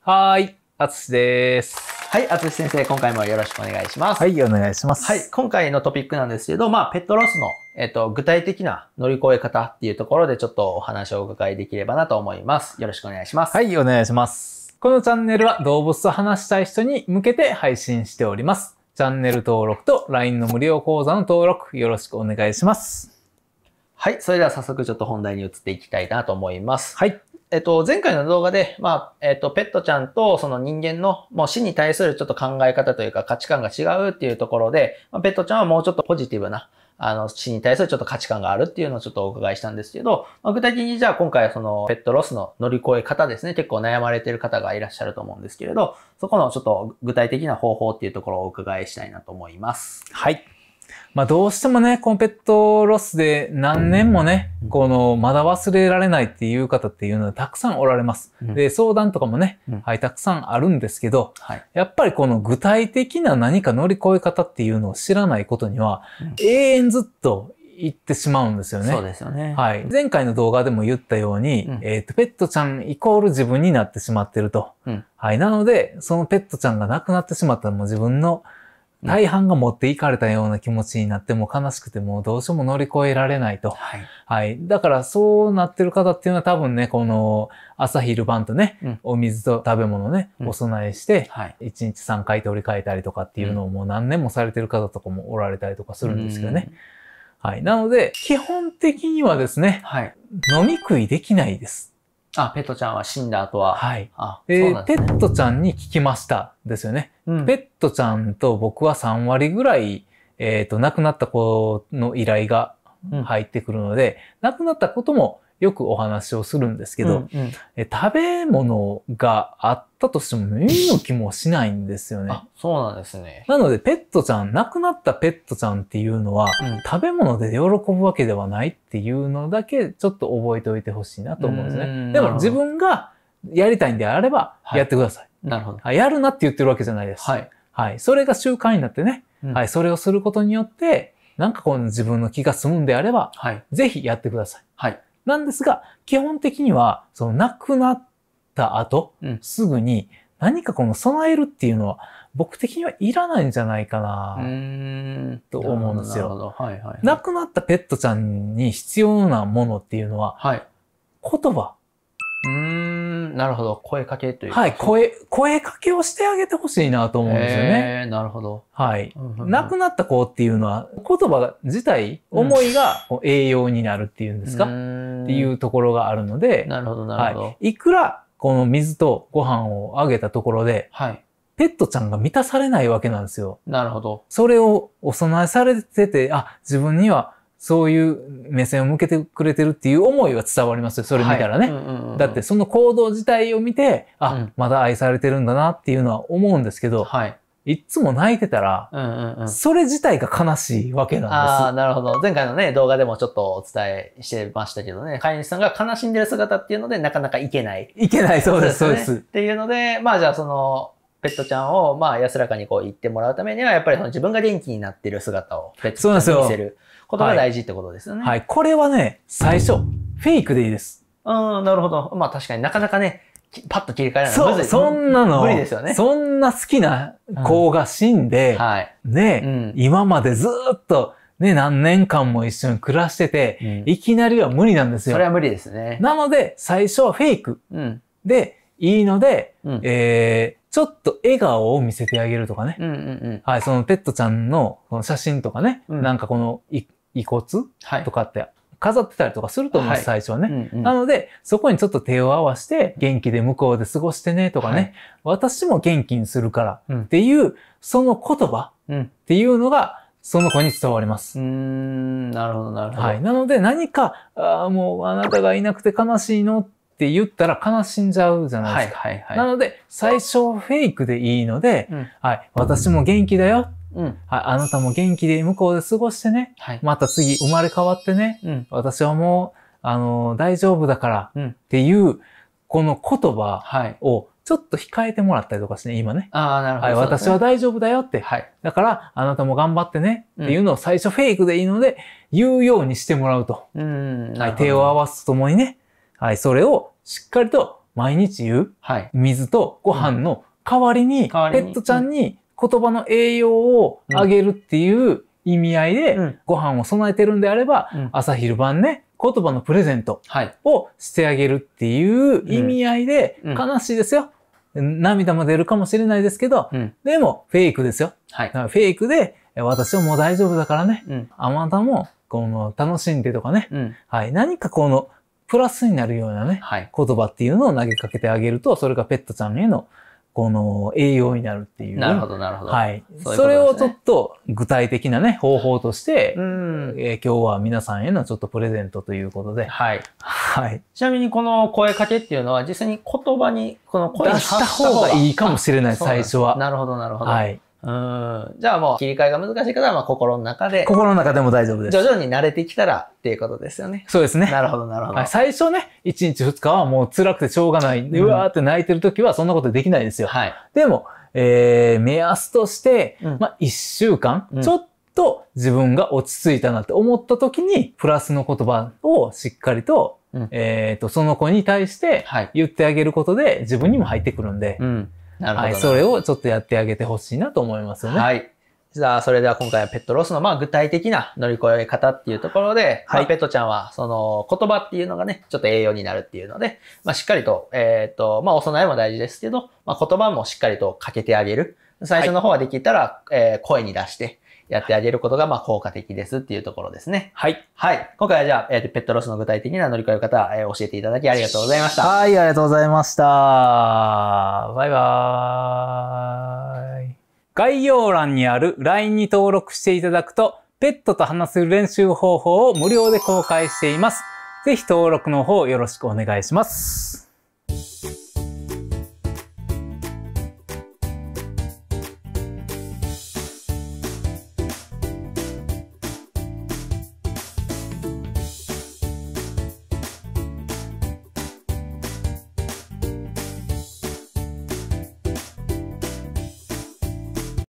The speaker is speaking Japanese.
はーい、あつしです。はい、あつし先生、今回もよろしくお願いします。はい、お願いします。はい、今回のトピックなんですけど、まあ、ペットロスの、えっ、と、具体的な乗り越え方っていうところでちょっとお話をお伺いできればなと思います。よろしくお願いします。。はいい、お願いします。このチャンネルは動物と話したい人に向けて配信しております。チャンネル登録と LINE の無料講座の登録よろしくお願いします。はい、それでは早速ちょっと本題に移っていきたいなと思います。はい。えっと、前回の動画で、まあ、えっと、ペットちゃんとその人間の、もう死に対するちょっと考え方というか価値観が違うっていうところで、まあ、ペットちゃんはもうちょっとポジティブな、あの、死に対するちょっと価値観があるっていうのをちょっとお伺いしたんですけど、まあ、具体的にじゃあ今回はそのペットロスの乗り越え方ですね、結構悩まれてる方がいらっしゃると思うんですけれど、そこのちょっと具体的な方法っていうところをお伺いしたいなと思います。はい。まあどうしてもね、このペットロスで何年もね、うんこのまだ忘れられないっていう方っていうのはたくさんおられます。うんで、相談とかもね、うんはい、たくさんあるんですけど、はい。やっぱりこの具体的な何か乗り越え方っていうのを知らないことには、うん永遠ずっと言ってしまうんですよね。そうですよね。はい。前回の動画でも言ったように、うんえっ、と、ペットちゃんイコール自分になってしまってると。うんはい。なので、そのペットちゃんが亡くなってしまったらもう自分の大半が持っていかれたような気持ちになっても悲しくてもうどうしても乗り越えられないと。はい。はい。だからそうなってる方っていうのは多分ね、この朝昼晩とね、うんお水と食べ物ね、うんお供えして、はい。1日3回取り替えたりとかっていうのをもう何年もされてる方とかもおられたりとかするんですけどね。はい。なので、基本的にはですね、はい。飲み食いできないです。あ、ペットちゃんは死んだ後は。はい。あ、でそうなんですね。ペットちゃんに聞きました。ですよね。うんペットちゃんと僕は3割ぐらい、えっ、と、亡くなった子の依頼がうん入ってくるので、亡くなったこともよくお話をするんですけど、うんうんえ食べ物があったとしても見向きもしないんですよね。あ、そうなんですね。なので、ペットちゃん、亡くなったペットちゃんっていうのは、うん食べ物で喜ぶわけではないっていうのだけちょっと覚えておいてほしいなと思うんですね。でも自分がやりたいんであれば、はいやってください。なるほど。はいやるなって言ってるわけじゃないです。はい。はい。それが習慣になってね、うんはい。それをすることによって、なんかこの自分の気が済むんであれば、はい。ぜひやってください。はい。なんですが、基本的には、その亡くなった後、うんすぐに何かこの備えるっていうのは、僕的にはいらないんじゃないかな。と思うんですよはいはい。亡くなったペットちゃんに必要なものっていうのは、はい。言葉。なるほど。声かけというか。はい、声、声かけをしてあげてほしいなと思うんですよね。へーなるほど。はい。うんうんうん亡くなった子っていうのは、言葉自体、思いが 栄養になるっていうんですか、うーんっていうところがあるので、なるほど、なるほど。はい。いくら、この水とご飯をあげたところで、はい。ペットちゃんが満たされないわけなんですよ。なるほど。それをお供えされてて、あ、自分にはそういう目線を向けてくれてるっていう思いは伝わりますよ。それ見たらね。はいうんうんうんだって、その行動自体を見て、あ、うんまだ愛されてるんだなっていうのは思うんですけど、はい。いっつも泣いてたら、うんうんうん。それ自体が悲しいわけああ、なんなるほど。前回のね、動画でもちょっとお伝えしてましたけどね、飼い主さんが悲しんでる姿っていうので、なかなかいけない。です。いけない、そうです、そうでねす。っていうので、まあじゃあその、ペットちゃんを、まあ安らかにこう言ってもらうためには、やっぱりその自分が元気になってる姿をペットちゃんに見せることが大事ってことですよね。はい。これはね、最初、フェイクでいいです。うん、なるほど。まあ確かになかなかね、きパッと切り替えられない。そう、そんなの、無理ですよね。そんな好きな子が死んで、はい。ね、うん今までずーっと、ね、何年間も一緒に暮らしてて、うんいきなりは無理なんですよ。それは無理ですね。なので、最初はフェイクうん。でいいので、うん。えー、ちょっと笑顔を見せてあげるとかね。うんうんうん。はい、そのペットちゃんのこの写真とかね、うんなんかこのい遺骨はいと。かって飾ってたりとかすると思うんです、最初はね。うんうんなので、そこにちょっと手を合わせて、元気で向こうで過ごしてねとかね、はい私も元気にするからうんっていう、その言葉うん。っていうのが、その子に伝わります。うーん、なるほど、なるほど。はい。なので何か、あーもうあなたがいなくて悲しいのって言ったら悲しんじゃうじゃなはいいですか。はいはい。なので、最初フェイクでいいので、うんはい。私も元気だよ。うん。はい。あなたも元気で向こうで過ごしてね。はい。また次生まれ変わってね。うん。私はもう、あの大丈夫だからうんっていう、この言葉はい。をちょっと控えてもらったりとかしてね、今ね。ああ、なるほど。はい。私は大丈夫だよって。はい。だから、あなたも頑張ってねっていうのを最初フェイクでいいので、言うようにしてもらうと。うん。はい。手を合わわすとともにね。はい。それをしっかりと毎日言うはい。水とご飯の代わりに、代わりにペットちゃんに言葉の栄養をあげるっていう意味合いで、うんご飯を備えてるんであれば、うん朝昼晩ね、言葉のプレゼントはい。をしてあげるっていう意味合いで、うん悲しいですよ。涙も出るかもしれないですけど、うん。でもフェイクですよ。はいフェイクで、え私はもう大丈夫だからね、うん。あなたもこの楽しんでとかね、うん。はい、何かこのプラスになるようなね、はい。言葉っていうのを投げかけてあげると、それがペットちゃんへのこの栄養になるっていう。なるほど、なるほど。はい。そねそれをちょっと具体的なね、方法として、うん。えー今日は皆さんへのちょっとプレゼントということで、はい。はい。ちなみにこの声かけっていうのは実際に言葉に、この声に出した方がいいかもしれない、最初は。なるほど、なるほど。。はいい。うん。じゃあもう切り替えが難しい方はまあ心の中で、心の中でも大丈夫です。徐々に慣れてきたらっていうことですよね。そうですね。なるほど、なるほど。はい、最初ね、1日2日はもう辛くてしょうがない。でうわーって泣いてる時はそんなことできないですよ。はい。でも、えー、目安として、うんまあ、1週間、うんちょっと自分が落ち着いたなって思った時に、プラスの言葉をしっかりと、うんえっ、と、その子に対してはい。言ってあげることで自分にも入ってくるんで、うん。なるほど。はい、それをちょっとやってあげてほしいなと思いますよね。はい。じゃあ、それでは今回はペットロスの、まあ、具体的な乗り越え方っていうところで、はいまあ、ペットちゃんは、その、言葉っていうのがね、ちょっと栄養になるっていうので、まあ、しっかりと、えっ、と、まあ、お供えも大事ですけど、まあ、言葉もしっかりとかけてあげる。最初の方はできたら、えー声に出してやってあげることが、まあ、効果的ですっていうところですね。はい。はい。今回はじゃあ、えーとペットロスの具体的な乗り越え方、えー教えていただきありがとうございました。はい、ありがとうございました。バイバーイ。概要欄にある LINE に登録していただくと、ペットと話せる練習方法を無料で公開しています。ぜひ登録の方よろしくお願いします。